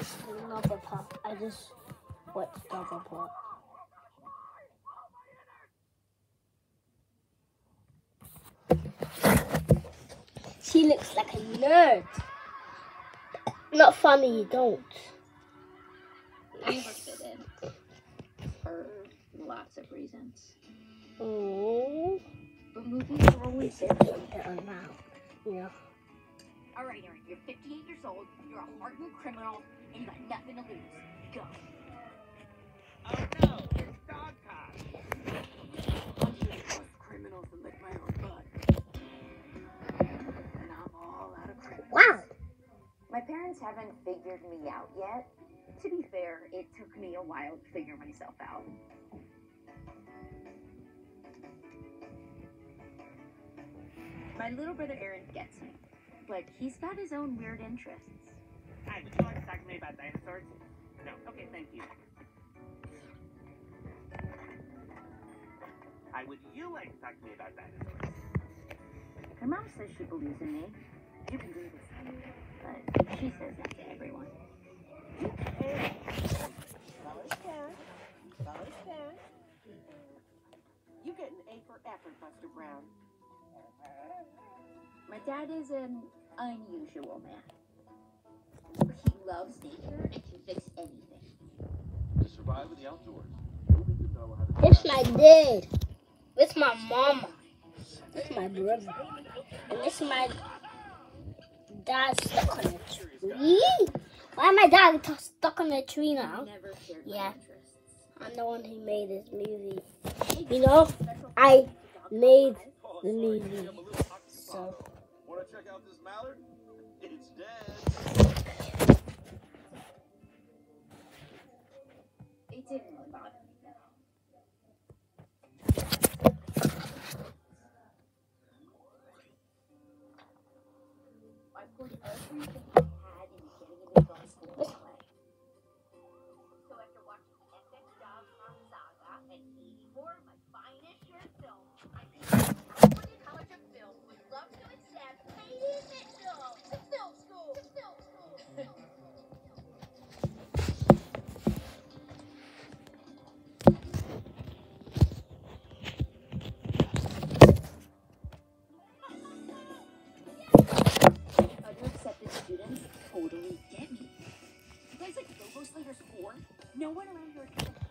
Hufflepuff. I just watched Hufflepuff. She looks like a nerd. Not funny, you don't. None of us fit in. For lots of reasons. Oh, But movies are always there. Yeah. All right, Aaron, you're 58 years old, you're a hardened criminal, and you got nothing to lose. Go. Oh no, it's dog time. I'm here to criminals and lick my own butt. And I'm all out of criminals. Wow. My parents haven't figured me out yet. To be fair, it took me a while to figure myself out. My little brother Aaron gets me, but he's got his own weird interests. Hi, would you like to talk to me about dinosaurs? No. Okay, thank you. Hi, would you like to talk to me about dinosaurs? Her mom says she believes in me. You can do this. But she says that to everyone. Fellas parent. Fellas parent. You get an A for effort, Buster Brown. My dad is an unusual man. He loves nature and can fix anything. To survive in the outdoors, you'll need to know how to This my dad. It's my mama. It's my brother. And this my dad stuck on a tree. Why am my dad t- stuck on a tree now? Never shared my Yeah. I'm the one who made this movie. You know, I made the movie. So to check out this mallard? It's dead. It didn't really bother me, everything. guys like ghost leaders born? No one around here.